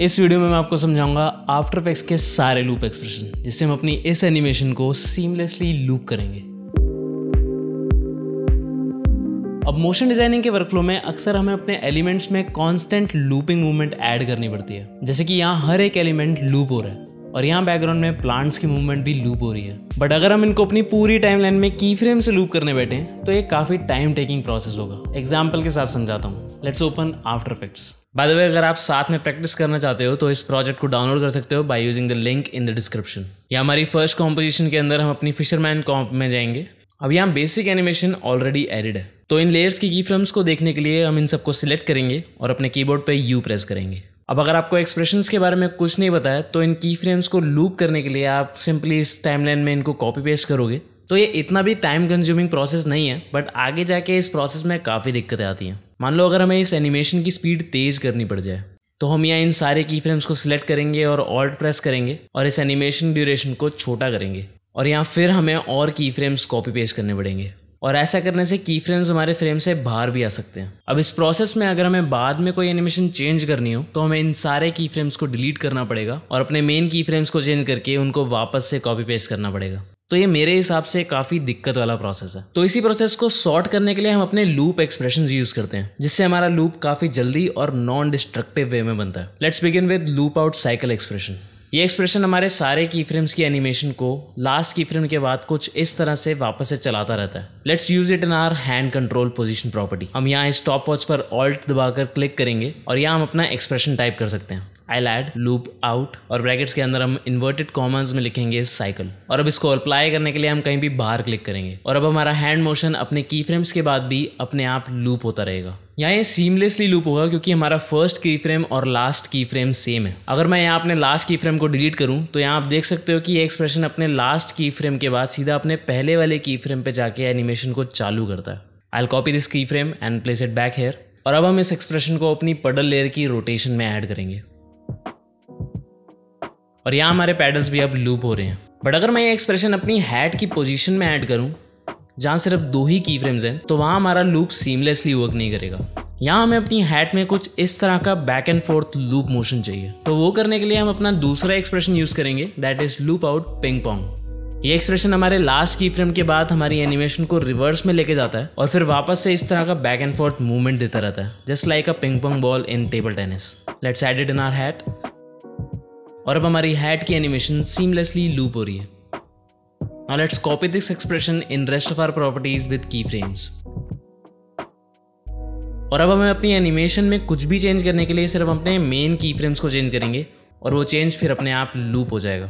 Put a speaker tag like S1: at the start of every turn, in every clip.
S1: इस वीडियो में मैं आपको समझाऊँगा आफ्टर इफेक्ट्स के सारे लूप एक्सप्रेशन जिससे हम अपनी इस एनिमेशन को सीमलेसली लूप करेंगे। अब मोशन डिज़ाइनिंग के वर्कफ्लो में अक्सर हमें अपने एलिमेंट्स में कांस्टेंट लूपिंग मूवमेंट ऐड करनी पड़ती है। जैसे कि यहाँ हर एक एलिमेंट लूप हो रहा है। और यहाँ बैकग्राउंड में प्लांट्स की मूवमेंट भी लूप हो रही है। बट अगर हम इनको अपनी पूरी टाइम लाइन में की फ्रेम से लूप करने बैठे तो ये काफ़ी टाइम टेकिंग प्रोसेस होगा। एग्ज़ाम्पल के साथ समझाता हूँ। Let's open After Effects by the way अगर आप साथ में प्रैक्टिस करना चाहते हो तो इस प्रोजेक्ट को डाउनलोड कर सकते हो by using the link in the description या हमारी फ़र्स्ट कॉम्पोजिशन के अंदर हम अपनी फिशरमैन कॉम्प में जाएँगे। अब यहाँ बेसिक एनिमेशन ऑलरेडी एडिड है। तो इन लेयर्स की की फ्रेम्स को देखने के लिए हम इन सबको सिलेक्ट करेंगे और अपने कीबोर्ड पे यू प्रेस करेंगे। अब अगर आपको एक्सप्रेशन के बारे में कुछ नहीं है तो इन की फ्रेम्स को लूप करने के लिए आप सिंपली इस टाइमलाइन में इनको कॉपी पेस्ट करोगे। तो ये इतना भी टाइम कंज्यूमिंग प्रोसेस नहीं है बट आगे जाके इस प्रोसेस में काफ़ी दिक्कतें आती हैं। मान लो अगर हमें इस एनिमेशन की स्पीड तेज़ करनी पड़ जाए तो हम यहाँ इन सारे की फ्रेम्स को सिलेक्ट करेंगे और ऑल्ट प्रेस करेंगे और इस एनिमेशन ड्यूरेशन को छोटा करेंगे। और यहाँ फिर हमें और की फ्रेम्स कॉपी पेस्ट करने पड़ेंगे। और ऐसा करने से की फ्रेम्स हमारे फ्रेम से बाहर भी आ सकते हैं। अब इस प्रोसेस में अगर हमें बाद में कोई एनिमेशन चेंज करनी हो तो हमें इन सारे की फ्रेम्स को डिलीट करना पड़ेगा और अपने मेन की फ्रेम्स को चेंज करके उनको वापस से कॉपी पेस्ट करना पड़ेगा। तो ये मेरे हिसाब से काफ़ी दिक्कत वाला प्रोसेस है। तो इसी प्रोसेस को सॉर्ट करने के लिए हम अपने लूप एक्सप्रेशन यूज़ करते हैं, जिससे हमारा लूप काफ़ी जल्दी और नॉन डिस्ट्रक्टिव वे में बनता है। Let's begin with loop out cycle expression ये एक्सप्रेशन हमारे सारे की फ्रेम्स की एनिमेशन को लास्ट की फ्रेम के बाद कुछ इस तरह से वापस से चलाता रहता है। Let's use it in our hand control position property हम यहाँ स्टॉप टॉप वॉच पर ऑल्ट दबाकर क्लिक करेंगे और यहाँ हम अपना एक्सप्रेशन टाइप कर सकते हैं। आई लैड लूप आउट और ब्रैकेट्स के अंदर हम इन्वर्टेड कॉमर्स में लिखेंगे साइकिल और अब इसको अप्लाई करने के लिए हम कहीं भी बाहर क्लिक करेंगे। और अब हमारा हैंड मोशन अपने की फ्रेम्स के बाद भी अपने आप लूप होता रहेगा। यहाँ ये सीमलेसली लूप होगा क्योंकि हमारा फ़र्स्ट की फ्रेम और लास्ट की फ्रेम सेम है। अगर मैं यहाँ अपने लास्ट की फ्रेम को डिलीट करूँ तो यहाँ आप देख सकते हो कि ये एक्सप्रेशन अपने लास्ट की फ्रेम के बाद सीधा अपने पहले वाले की फ्रेम पे जाके एनिमेशन को चालू करता है। I'll copy this key frame and place it back here और अब हम इस एक्सप्रेशन को अपनी पडल लेयर की रोटेशन में ऐड करेंगे। और यहाँ हमारे पैडल्स भी अब लूप हो रहे हैं। बट अगर मैं ये एक्सप्रेशन अपनी हैट की पोजीशन में ऐड करूँ, जहाँ सिर्फ़ दो ही की फ्रेम्स हैं तो वहाँ हमारा लूप सीमलेसली वर्क नहीं करेगा। यहाँ हमें अपनी हैट में कुछ इस तरह का back and forth loop motion चाहिए। तो वो करने के लिए हम अपना दूसरा एक्सप्रेशन यूज़ करेंगे that is loop out ping pong ये एक्सप्रेशन हमारे लास्ट की फ्रेम के बाद हमारी एनिमेशन को रिवर्स में लेके जाता है और फिर वापस से इस तरह का बैक एंड फोर्थ मूवमेंट देता रहता है just like a ping pong ball in table tennis let's add it in our hat और अब हमारी हैट की एनिमेशन सीमलेसली लूप हो रही है। Now let's copy this expression in rest of our properties with keyframes. और अब हमें अपनी एनिमेशन में कुछ भी चेंज करने के लिए सिर्फ़ अपने मेन की फ्रेम्स को चेंज करेंगे और वो चेंज फिर अपने आप लूप हो जाएगा।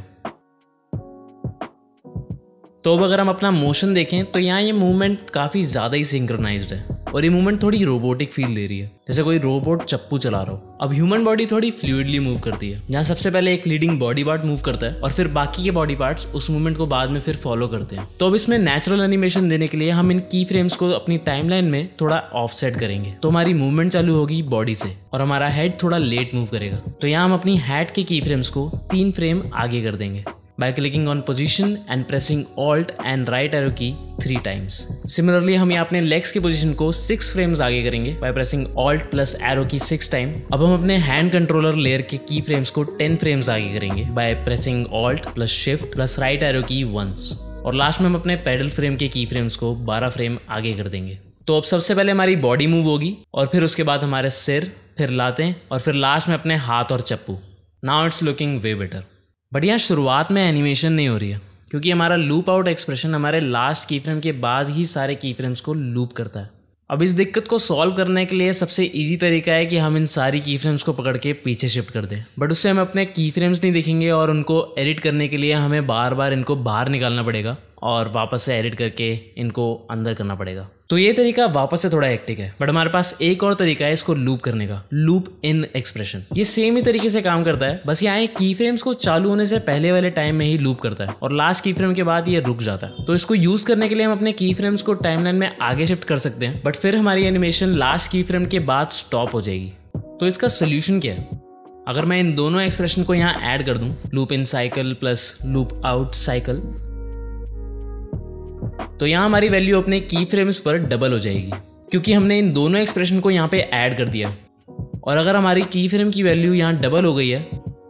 S1: तो अब अगर हम अपना मोशन देखें तो यहाँ ये मूवमेंट काफ़ी ज़्यादा ही सिंक्रोनाइज्ड है। और ये मूवमेंट थोड़ी रोबोटिक फील दे रही है। जैसे कोई रोबोट चप्पू चला रहा हो। अब ह्यूमन बॉडी थोड़ी फ्लूडली मूव करती है। जहाँ सबसे पहले एक लीडिंग बॉडी पार्ट मूव करता है और फिर बाकी के बॉडी पार्ट्स उस मूवमेंट को बाद में फिर फॉलो करते हैं। तो अब इसमें नेचुरल एनिमेशन देने के लिए हम इन की फ्रेम्स को अपनी टाइमलाइन में थोड़ा ऑफ़ करेंगे। तो हमारी मूवमेंट चालू होगी बॉडी से और हमारा हेड थोड़ा लेट मूव करेगा। तो यहाँ हम अपनी हेड के की फ्रेम्स को तीन फ्रेम आगे कर देंगे। By clicking on position and pressing alt and right arrow key three times similarly हम यहाँ अपने लेग्स की पोजीशन को सिक्स फ्रेम्स आगे करेंगे by pressing Alt plus arrow key six time अब हम अपने हैंड कंट्रोलर लेयर के की फ्रेम्स को टेन फ्रेम्स आगे करेंगे by pressing Alt plus shift plus right arrow key once और लास्ट में हम अपने पेडल फ्रेम के की फ्रेम्स को बारह फ्रेम आगे कर देंगे. तो अब सबसे पहले हमारी बॉडी मूव होगी और फिर उसके बाद हमारे सिर, फिर लाते और फिर लास्ट में अपने हाथ और चप्पू. Now it's looking way better but यहाँ शुरुआत में एनिमेशन नहीं हो रही है। क्योंकि हमारा लूप आउट एक्सप्रेशन हमारे लास्ट की फ्रेम के बाद ही सारे की फ्रेम्स को लूप करता है। अब इस दिक्कत को सॉल्व करने के लिए सबसे इजी तरीका है कि हम इन सारी की फ्रेम्स को पकड़ के पीछे शिफ्ट कर दें। बट उससे हम अपने की फ्रेम्स नहीं देखेंगे और उनको एडिट करने के लिए हमें बार बार इनको बाहर निकालना पड़ेगा और वापस से एडिट करके इनको अंदर करना पड़ेगा। तो ये तरीका वापस से थोड़ा एक्टिक है बट हमारे पास एक और तरीका है इसको लूप करने का लूप इन एक्सप्रेशन ये सेम ही तरीके से काम करता है, बस यहाँ की फ्रेम्स को चालू होने से पहले वाले टाइम में ही लूप करता है और लास्ट की फ्रेम के बाद ये रुक जाता है। तो इसको यूज़ करने के लिए हम अपने की फ्रेम्स को टाइमलाइन में आगे शिफ्ट कर सकते हैं बट फिर हमारी एनिमेशन लास्ट की फ्रेम के बाद स्टॉप हो जाएगी। तो इसका सोल्यूशन क्या है? अगर मैं इन दोनों एक्सप्रेशन को यहाँ ऐड कर दूँ loop in cycle plus loop out cycle तो यहाँ हमारी वैल्यू अपने की फ्रेम्स पर डबल हो जाएगी, क्योंकि हमने इन दोनों एक्सप्रेशन को यहाँ पे ऐड कर दिया। और अगर हमारी की फ्रेम की वैल्यू यहाँ डबल हो गई है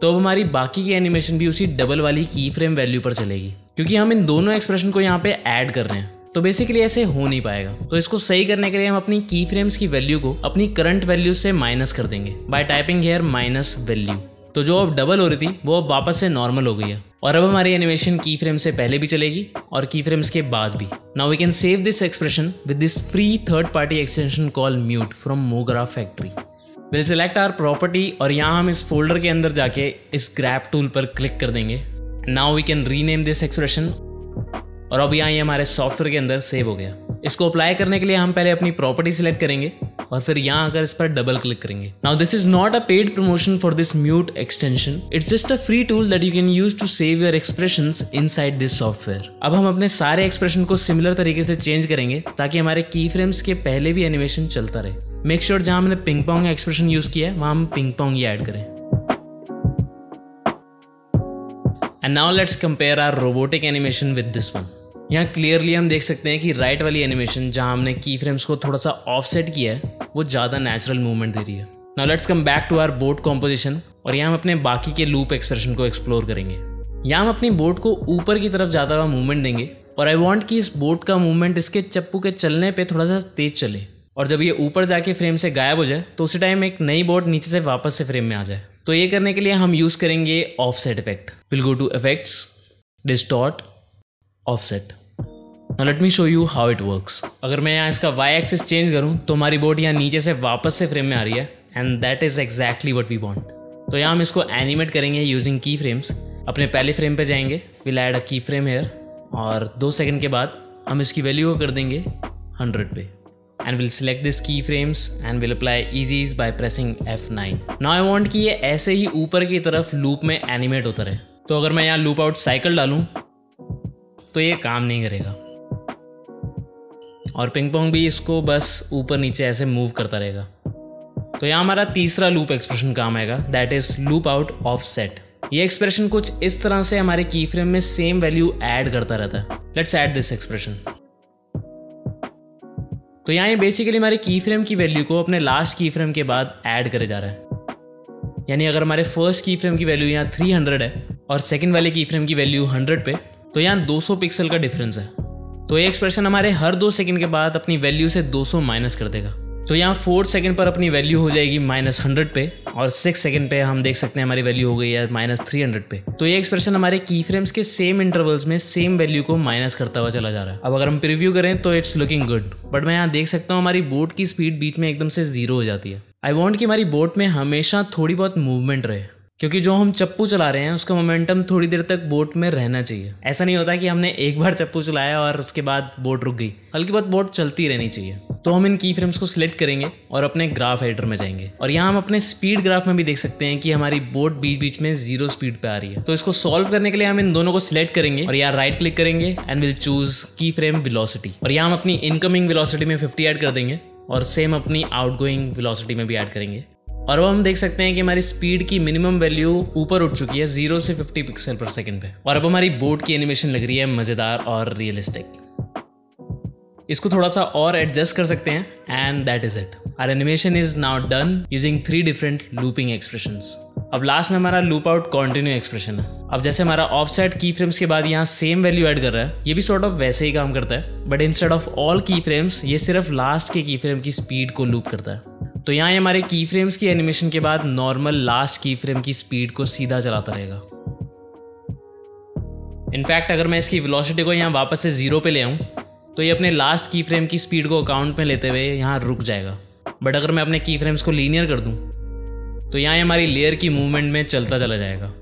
S1: तो अब हमारी बाकी की एनिमेशन भी उसी डबल वाली की फ्रेम वैल्यू पर चलेगी, क्योंकि हम इन दोनों एक्सप्रेशन को यहाँ पे ऐड कर रहे हैं। तो बेसिकली ऐसे हो नहीं पाएगा। तो इसको सही करने के लिए हम अपनी की फ्रेम्स की वैल्यू को अपनी करंट वैल्यू से माइनस कर देंगे। By typing here minus value तो जो अब डबल हो रही थी, वो अब वापस से नॉर्मल हो गई है। और अब हमारी एनिमेशन की फ्रेम से पहले भी चलेगी और की फ्रेम्स के बाद भी। Now we can save this expression with this free third party extension call Mute from Mogra Factory will select our property और यहाँ हम इस फोल्डर के अंदर जाके इस ग्रैप टूल पर क्लिक कर देंगे। Now we can rename this expression और अब यहाँ ये हमारे सॉफ्टवेयर के अंदर सेव हो गया। इसको अप्लाई करने के लिए हम पहले अपनी प्रॉपर्टी सिलेक्ट करेंगे। और फिर यहाँ आकर इस पर डबल क्लिक करेंगे। Now this is not a paid promotion for this mute extension it's just a free tool that you can use to save your expression inside this software अब हम अपने सारे एक्सप्रेशन को सिमिलर तरीके से change करेंगे, ताकि हमारे की फ्रेम्स के पहले भी एनिमेशन चलता रहे। मेक श्योर sure जहाँ हमने पिंग पोंग एक्सप्रेशन यूज़ किया है, वहाँ हम पिंग पोंग ही ऐड करें। And now let's compare our robotic animation with this one यहाँ क्लियरली हम देख सकते हैं कि राइट वाली एनिमेशन जहाँ हमने की फ्रेम्स को थोड़ा सा ऑफसेट किया है वो ज़्यादा नेचुरल मूवमेंट दे रही है। Now let's come back to our board composition और यहाँ हम अपने बाकी के लूप एक्सप्रेशन को एक्सप्लोर करेंगे। यहाँ हम अपनी बोर्ड को ऊपर की तरफ़ ज़्यादा मूवमेंट देंगे और आई वॉन्ट कि इस बोर्ड का मूवमेंट इसके चप्पू के चलने पर थोड़ा सा तेज चले और जब ये ऊपर जाके फ्रेम से गायब हो जाए तो उसी टाइम एक नई बोर्ड नीचे से वापस से फ्रेम में आ जाए। तो ये करने के लिए हम यूज़ करेंगे offset effect we'll go to effects distort offset let me show you how it works अगर मैं यहाँ इसका वाई एक्सेस चेंज करूँ तो हमारी बोट यहाँ नीचे से वापस से फ्रेम में आ रही है and that is exactly what we want तो यहाँ हम इसको एनिमेट करेंगे यूजिंग की फ्रेम्स अपने पहले फ्रेम पे जाएँगे. विल ऐड अ की फ्रेम हेयर और दो सेकंड के बाद हम इसकी वैल्यू को कर देंगे हंड्रेड पे. And we'll select this key frames and we'll apply easy ease by pressing F nine now I want कि ये ऐसे ही ऊपर की तरफ़ लूप में एनिमेट होता रहे. तो अगर मैं यहाँ लूप आउट साइकिल डालूँ तो ये काम नहीं करेगा. और पिंग पोंग भी इसको बस ऊपर नीचे ऐसे मूव करता रहेगा। तो यहाँ हमारा तीसरा लूप एक्सप्रेशन काम आएगा। That is loop out offset ये एक्सप्रेशन कुछ इस तरह से हमारे की फ्रेम में सेम वैल्यू ऐड करता रहता है। लेट्स ऐड दिस एक्सप्रेशन तो यहाँ ये बेसिकली हमारे की फ्रेम की वैल्यू को अपने लास्ट की फ्रेम के बाद ऐड करे जा रहा है। यानी अगर हमारे फ़र्स्ट की फ्रेम की वैल्यू यहाँ 300 है और सेकंड वाले की फ्रेम की वैल्यू 100 पे तो यहाँ 200 पिक्सल का डिफरेंस है। तो ये एक्सप्रेशन हमारे हर दो सेकंड के बाद अपनी वैल्यू से 200 माइनस कर देगा। तो यहाँ फोर सेकंड पर अपनी वैल्यू हो जाएगी माइनस हंड्रेड पे और सिक्स सेकंड पे हम देख सकते हैं हमारी वैल्यू हो गई है माइनस थ्री हंड्रेड पे। तो ये एक्सप्रेशन हमारे की फ्रेम्स के सेम इंटरवल्स में सेम वैल्यू को माइनस करता हुआ चला जा रहा है। अब अगर हम प्रिव्यू करें तो इट्स लुकिंग गुड बट मैं यहाँ देख सकता हूँ हमारी बोट की स्पीड बीच में एकदम से ज़ीरो हो जाती है। आई वॉन्ट कि हमारी बोट में हमेशा थोड़ी बहुत मूवमेंट रहे। क्योंकि जो हम चप्पू चला रहे हैं, उसका मोमेंटम थोड़ी देर तक बोट में रहना चाहिए। ऐसा नहीं होता कि हमने एक बार चप्पू चलाया और उसके बाद बोट रुक गई। हल्की बहुत बोट चलती रहनी चाहिए। तो हम इन की फ्रेम्स को सिलेक्ट करेंगे और अपने ग्राफ एडिटर में जाएँगे। और यहाँ हम अपने स्पीड ग्राफ में भी देख सकते हैं कि हमारी बोट बीच बीच में ज़ीरो स्पीड पे आ रही है। तो इसको सॉल्व करने के लिए हम इन दोनों को सिलेक्ट करेंगे और यहाँ राइट क्लिक करेंगे एंड विल चूज़ की फ्रेम विलोसिटी और यहाँ हम अपनी इनकमिंग विलोसिटी में फिफ्टी एड कर देंगे और सेम अपनी आउटगोइंग विलोसिटी में भी ऐड करेंगे। और अब हम देख सकते हैं कि हमारी स्पीड की मिनिमम वैल्यू ऊपर उठ चुकी है ज़ीरो से फिफ्टी पिक्सल पर सेकंड पे। और अब हमारी बोट की एनिमेशन लग रही है मज़ेदार और रियलिस्टिक इसको थोड़ा सा और एडजस्ट कर सकते हैं and that is it our animation is now done using three different looping expression अब लास्ट में हमारा लूप आउट कॉन्टिन्यू एक्सप्रेशन है। अब जैसे हमारा ऑफ़ सेट की फ्रेम्स के बाद यहाँ सेम वैल्यू ऐड कर रहा है, ये भी सॉर्ट sort ऑफ़ of वैसे ही काम करता है but instead of all key frames ये सिर्फ़ लास्ट के की फ्रेम की स्पीड को लूप करता है। तो यहाँ हमारे की फ्रेम्स की एनिमेशन के बाद नॉर्मल लास्ट की फ्रेम की स्पीड को सीधा चलाता रहेगा। इनफैक्ट अगर मैं इसकी वेलोसिटी को यहाँ वापस से ज़ीरो पे ले आऊँ तो ये अपने लास्ट की फ्रेम की स्पीड को अकाउंट में लेते हुए यहाँ रुक जाएगा। बट अगर मैं अपने की फ्रेम्स को लीनियर कर दूँ तो यहाँ हमारी लेयर की मूवमेंट में चलता चला जाएगा।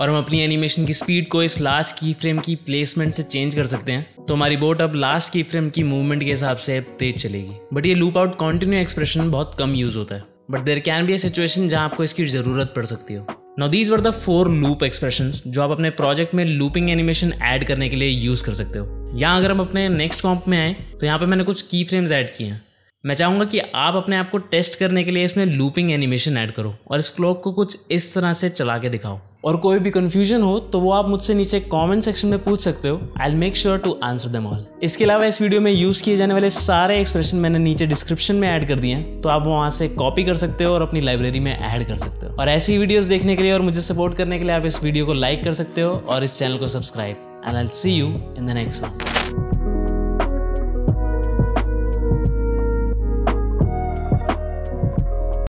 S1: और हम अपनी एनिमेशन की स्पीड को इस लास्ट की फ्रेम की प्लेसमेंट से चेंज कर सकते हैं। तो हमारी बोट अब लास्ट की फ्रेम की मूवमेंट के हिसाब से तेज चलेगी। बट ये लूप आउट कॉन्टिन्यू एक्सप्रेशन बहुत कम यूज़ होता है। But there can be a situation जहाँ आपको इसकी ज़रूरत पड़ सकती हो। Now these were the four loop expression जो आप अपने प्रोजेक्ट में लूपिंग एनिमेशन ऐड करने के लिए यूज़ कर सकते हो। यहाँ अगर हम अपने नेक्स्ट कॉम्प में आए तो यहाँ पे मैंने कुछ की फ्रेम्स ऐड किए हैं। मैं चाहूँगा कि आप अपने आप को टेस्ट करने के लिए इसमें लूपिंग एनिमेशन ऐड करो और इस क्लॉक को कुछ इस तरह से चला के दिखाओ। और कोई भी कन्फ्यूज़न हो तो वो आप मुझसे नीचे कमेंट सेक्शन में पूछ सकते हो। I'll make sure to answer them all इसके अलावा इस वीडियो में यूज़ किए जाने वाले सारे एक्सप्रेशन मैंने नीचे डिस्क्रिप्शन में ऐड कर दिए हैं तो आप वहाँ से कॉपी कर सकते हो और अपनी लाइब्रेरी में ऐड कर सकते हो। और ऐसी वीडियोज़ देखने के लिए और मुझे सपोर्ट करने के लिए आप इस वीडियो को लाइक कर सकते हो और इस चैनल को subscribe and I see you in the next one